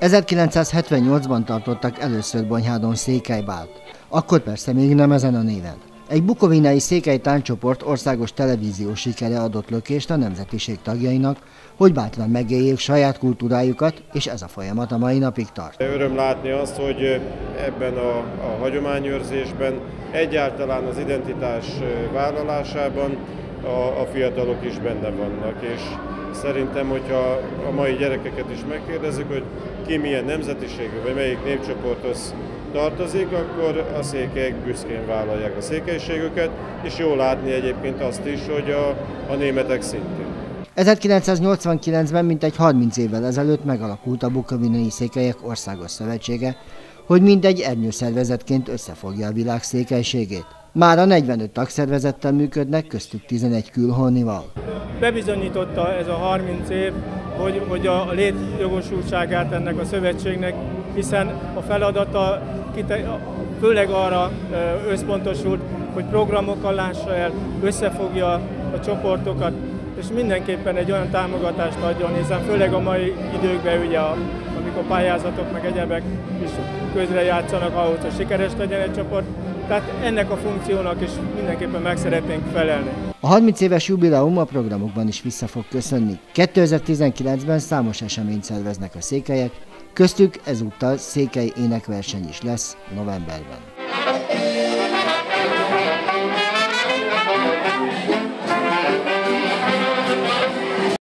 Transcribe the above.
1978-ban tartottak először Bonyhádon székelybált. Akkor persze még nem ezen a néven. Egy bukovinai székely táncsoport országos televíziós sikere adott lökést a nemzetiség tagjainak, hogy bátran megéljék saját kultúrájukat, és ez a folyamat a mai napig tart. Öröm látni azt, hogy ebben a, a hagyományőrzésben, egyáltalán az identitás vállalásában a, a fiatalok is benne vannak, és szerintem, hogyha a mai gyerekeket is megkérdezzük, hogy ki milyen nemzetiségű, vagy melyik népcsoporthoz tartozik, akkor a székelyek büszkén vállalják a székelységüket, és jó látni egyébként azt is, hogy a, a németek szintén. 1989-ben mintegy 30 évvel ezelőtt megalakult a Bukovinai Székelyek Országos Szövetsége, hogy mindegy ernyőszervezetként összefogja a világ székelységét. Már a 45 tagszervezettel működnek, köztük 11 külhonival. Bebizonyította ez a 30 év, hogy, hogy a létjogosultságát ennek a szövetségnek, hiszen a feladata főleg arra összpontosult, hogy programokkal lássa el, összefogja a csoportokat, és mindenképpen egy olyan támogatást adjon, hiszen főleg a mai időkben, ugye, amikor pályázatok meg egyebek is közre játszanak ahhoz, hogy sikeres legyen egy csoport, tehát ennek a funkciónak is mindenképpen meg szeretnénk felelni. A 30 éves jubileum a programokban is vissza fog köszönni. 2019-ben számos eseményt szerveznek a székelyek, köztük ezúttal székely énekverseny is lesz novemberben.